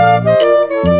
Música